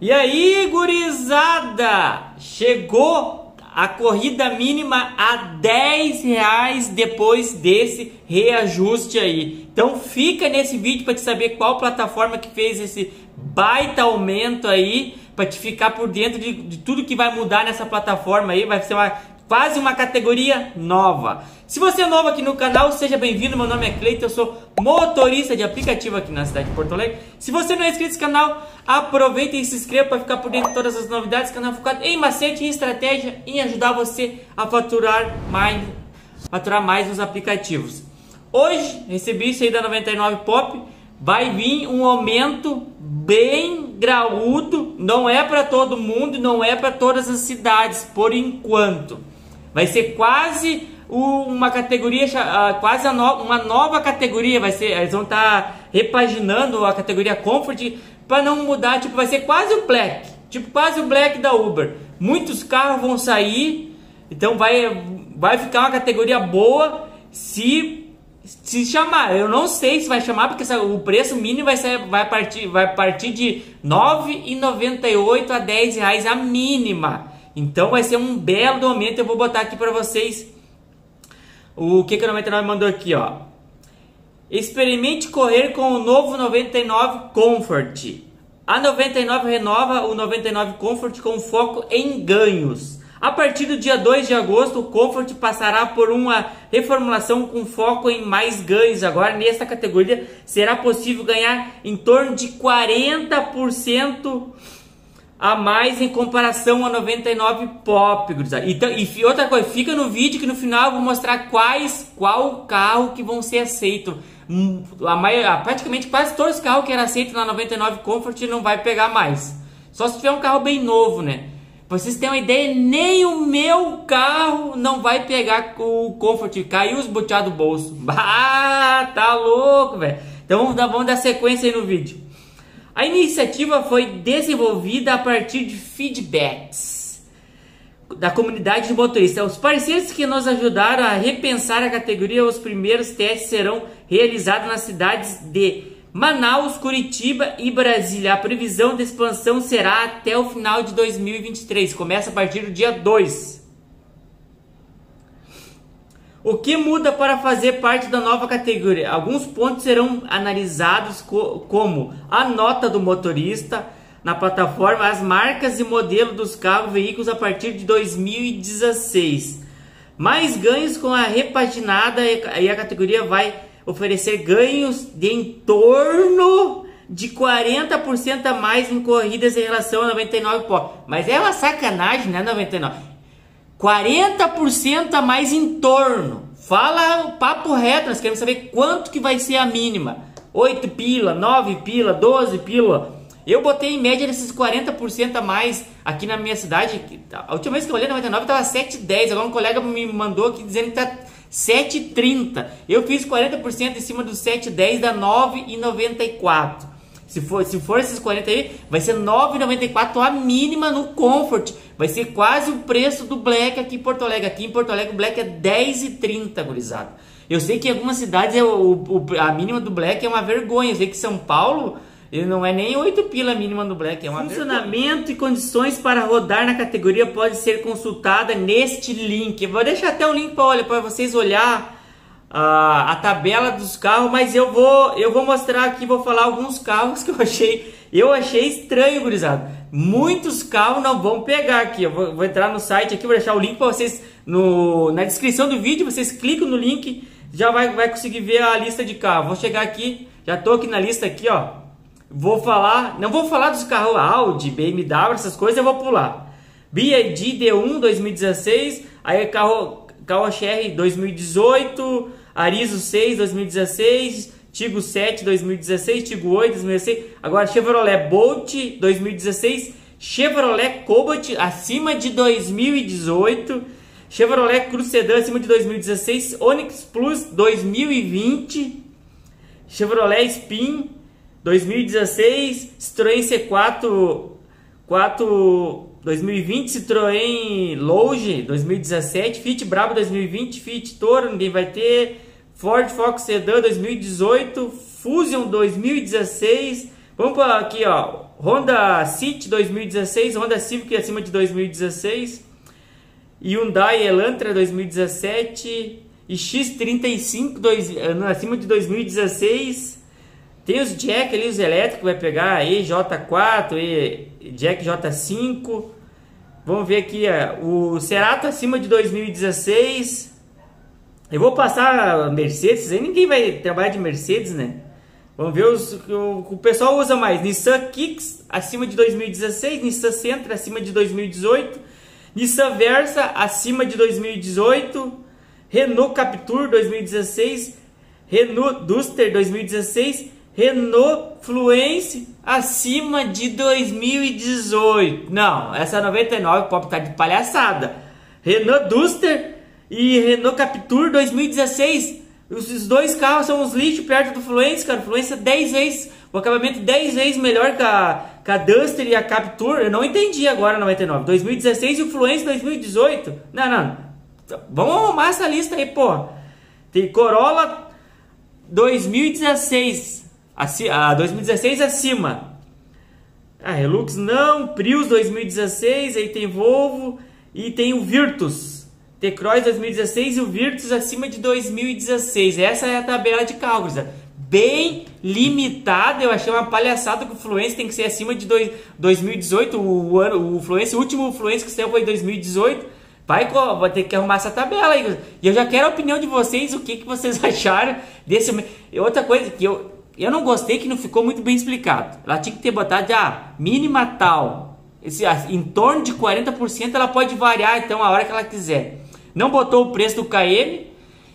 E aí, gurizada? Chegou a corrida mínima a 10 reais depois desse reajuste aí. Então fica nesse vídeo para te saber qual plataforma que fez esse baita aumento aí, para te ficar por dentro de, de tudo que vai mudar nessa plataforma aí. Vai ser uma quase uma categoria nova. Se você é novo aqui no canal, seja bem-vindo. Meu nome é Cleiton, eu sou motorista de aplicativo aqui na cidade de Porto Alegre. Se você não é inscrito nesse canal, aproveita e se inscreva para ficar por dentro de todas as novidades. Canal focado em macete e estratégia em ajudar você a faturar mais, faturar mais nos aplicativos. Hoje recebi isso aí da 99 Pop. Vai vir um aumento bem graúdo, não é para todo mundo, não é para todas as cidades por enquanto. Vai ser quase uma categoria, quase uma nova categoria. Vai ser, eles vão estar tá repaginando a categoria Comfort para não mudar. Tipo, vai ser quase o Black, tipo quase o Black da Uber. Muitos carros vão sair, então vai, vai ficar uma categoria boa se se chamar. Eu não sei se vai chamar porque o preço mínimo vai ser vai partir vai partir de R$ 9,98 a 10 reais a mínima. Então vai ser um belo momento. Eu vou botar aqui para vocês o que, que o 99 mandou aqui, ó. Experimente correr com o novo 99 Comfort. A 99 renova o 99 Comfort com foco em ganhos. A partir do dia 2 de agosto, o Comfort passará por uma reformulação com foco em mais ganhos. Agora, nesta categoria, será possível ganhar em torno de 40% a mais em comparação a 99 Pop, Então, e outra coisa, fica no vídeo que no final eu vou mostrar quais, qual carro que vão ser aceitos. Hum, a maior, praticamente quase todos os carros que eram aceitos na 99 Comfort não vai pegar mais. Só se tiver um carro bem novo, né? Pra vocês terem uma ideia, nem o meu carro não vai pegar o Comfort. Caiu os boteados do bolso. Ah, tá louco, velho. Então vamos dar, vamos dar sequência aí no vídeo. A iniciativa foi desenvolvida a partir de feedbacks da comunidade de motoristas. Os parceiros que nos ajudaram a repensar a categoria, os primeiros testes serão realizados nas cidades de Manaus, Curitiba e Brasília. A previsão de expansão será até o final de 2023. Começa a partir do dia 2. O que muda para fazer parte da nova categoria? Alguns pontos serão analisados co como a nota do motorista na plataforma, as marcas e modelo dos carros veículos a partir de 2016. Mais ganhos com a repaginada e a categoria vai oferecer ganhos de em torno de 40% a mais em corridas em relação a 99 pó. Mas é uma sacanagem, né, 99? 40% a mais em torno. Fala o papo reto, nós queremos saber quanto que vai ser a mínima. 8 pila, 9 pila, 12 pila. Eu botei em média desses 40% a mais aqui na minha cidade. A última vez que eu olhei 99 estava 7,10. Agora um colega me mandou aqui dizendo que está 7,30. Eu fiz 40% em cima do 7,10 da 9,94. Se for, se for esses 40 aí, vai ser 9,94 a mínima no Comfort. Vai ser quase o preço do Black aqui em Porto Alegre. Aqui em Porto Alegre o Black é 10,30, gurizada. Eu sei que em algumas cidades é o, o, a mínima do Black é uma vergonha. Eu sei que São Paulo ele não é nem 8 pila mínima do Black, é uma Funcionamento vergonha. e condições para rodar na categoria pode ser consultada neste link. Eu vou deixar até o link para vocês olhar a, a tabela dos carros, mas eu vou eu vou mostrar aqui, vou falar alguns carros que eu achei eu achei estranho, gurizada. Muitos carros não vão pegar aqui. Eu vou, vou entrar no site aqui, vou deixar o link para vocês no, na descrição do vídeo. Vocês clicam no link, já vai, vai conseguir ver a lista de carros. Vou chegar aqui, já tô aqui na lista aqui, ó. Vou falar, não vou falar dos carros Audi, BMW, essas coisas, eu vou pular. BID D1 2016, aí carro carro XR 2018, Arizo 6 2016, Tigo 7 2016, Tigo 8 2016, agora Chevrolet Bolt 2016, Chevrolet Cobalt acima de 2018, Chevrolet Cruze acima de 2016, Onix Plus 2020, Chevrolet Spin 2016, Citroën C4 4 2020, Citroën Loge 2017, Fit Bravo 2020, Fit Toro, ninguém vai ter, Ford Focus Sedan 2018, Fusion 2016. Vamos para aqui, ó. Honda City 2016, Honda Civic acima de 2016, Hyundai Elantra 2017 e X35 dois, acima de 2016. Tem os jack ali, os elétricos, vai pegar EJ4, e Jack J5. Vamos ver aqui o Cerato acima de 2016. Eu vou passar Mercedes, aí ninguém vai trabalhar de Mercedes, né? Vamos ver os, o, o pessoal usa mais. Nissan Kicks acima de 2016, Nissan Sentra acima de 2018, Nissan Versa acima de 2018, Renault Captur 2016, Renault Duster 2016, Renault Fluence acima de 2018. Não, essa 99 pop tá de palhaçada. Renault Duster e Renault Captur 2016 os dois carros são os lixos perto do Fluence, cara. Fluence é 10 vezes, o acabamento 10 vezes melhor que a, que a Duster e a Captur. Eu não entendi agora 99. 2016 e o Fluence 2018. Não, não. Vamos arrumar essa lista aí, pô. Tem Corolla 2016. A 2016 acima. A Hilux não. Prius 2016. Aí tem Volvo. E tem o Virtus. T-Cross 2016 e o Virtus acima de 2016. Essa é a tabela de cálculos. Bem limitada, eu achei uma palhaçada que o Fluence tem que ser acima de dois, 2018. O, ano, o Fluence, o último Fluence que saiu foi em 2018. Vai, ter que arrumar essa tabela aí. E eu já quero a opinião de vocês, o que, que vocês acharam desse. Outra coisa que eu, eu não gostei que não ficou muito bem explicado. Ela tinha que ter botado ah, mínima tal. Esse, em torno de 40% ela pode variar então a hora que ela quiser. Não botou o preço do KM.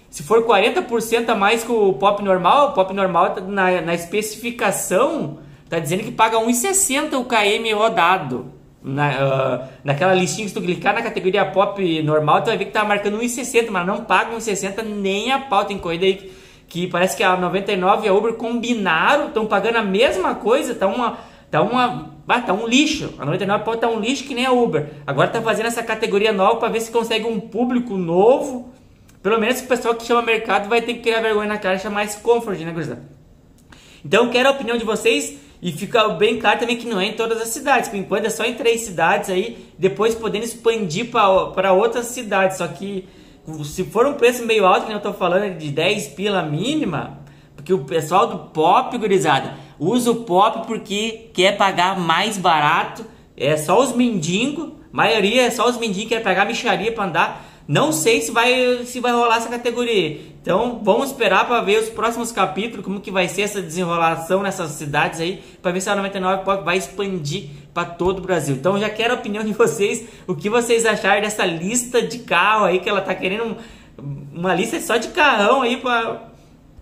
Se for 40% a mais que o pop normal, o pop normal tá na, na especificação tá dizendo que paga 1,60 o KM rodado. Na, uh, naquela listinha, se tu clicar na categoria pop normal, tu vai ver que tá marcando 1,60, mas não paga 1,60 nem a pau. Tem corrida aí que parece que a 99 e a Uber combinaram, estão pagando a mesma coisa, tá uma Tá uma, ah, tá um lixo. A 99 pode tá um lixo que nem a Uber. Agora tá fazendo essa categoria nova para ver se consegue um público novo. Pelo menos o pessoal que chama mercado vai ter que criar vergonha na cara e chamar esse comfort, né, gurizada? Então, quero a opinião de vocês e fica bem claro também que não é em todas as cidades. Por enquanto é só em três cidades aí, depois podendo expandir para outras cidades. Só que se for um preço meio alto, que eu tô falando de 10 pila mínima, porque o pessoal do pop, gurizada, usa o pop porque quer pagar mais barato. É só os mendigos, maioria é só os mendigos que querem pagar micharia para andar. Não sei se vai se vai rolar essa categoria. Então vamos esperar para ver os próximos capítulos, como que vai ser essa desenrolação nessas cidades aí, para ver se a 99 Pop vai expandir para todo o Brasil. Então já quero a opinião de vocês, o que vocês acharam dessa lista de carro aí que ela tá querendo uma lista só de carrão aí para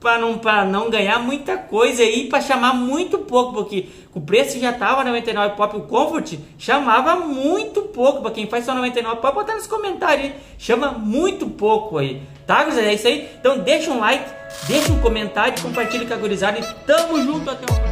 para não, pra não ganhar muita coisa aí, para chamar muito pouco, porque o preço já tava 99 pop, o Comfort chamava muito pouco, para quem faz só 99 pode botar nos comentários chama muito pouco aí, tá, gurizada? É isso aí, então deixa um like, deixa um comentário, compartilha com a gurizada e tamo junto até o próximo.